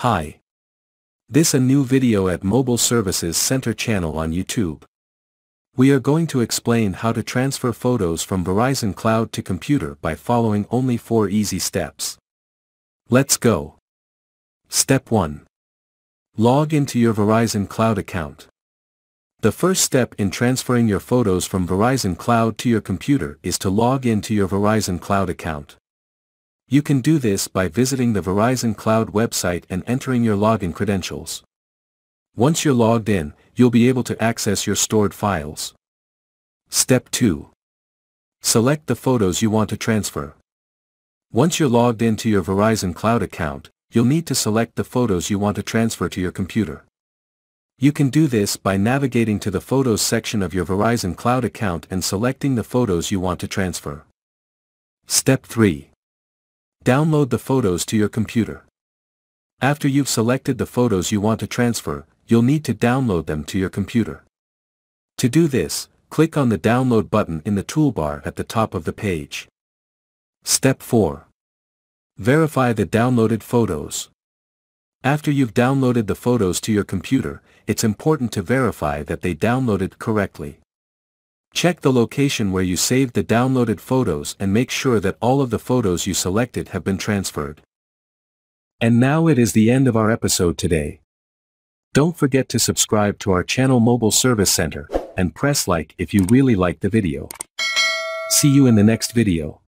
Hi. This a new video at Mobile Services Center channel on YouTube. We are going to explain how to transfer photos from Verizon Cloud to computer by following only four easy steps. Let's go. Step 1. Log into your Verizon Cloud account. The first step in transferring your photos from Verizon Cloud to your computer is to log into your Verizon Cloud account. You can do this by visiting the Verizon Cloud website and entering your login credentials. Once you're logged in, you'll be able to access your stored files. Step 2. Select the photos you want to transfer. Once you're logged into your Verizon Cloud account, you'll need to select the photos you want to transfer to your computer. You can do this by navigating to the Photos section of your Verizon Cloud account and selecting the photos you want to transfer. Step 3. Download the photos to your computer. After you've selected the photos you want to transfer, you'll need to download them to your computer. To do this, click on the Download button in the toolbar at the top of the page. Step 4. Verify the downloaded photos. After you've downloaded the photos to your computer, it's important to verify that they downloaded correctly. Check the location where you saved the downloaded photos and make sure that all of the photos you selected have been transferred. And now it is the end of our episode today. Don't forget to subscribe to our channel Mobile Service Center, and press like if you really liked the video. See you in the next video.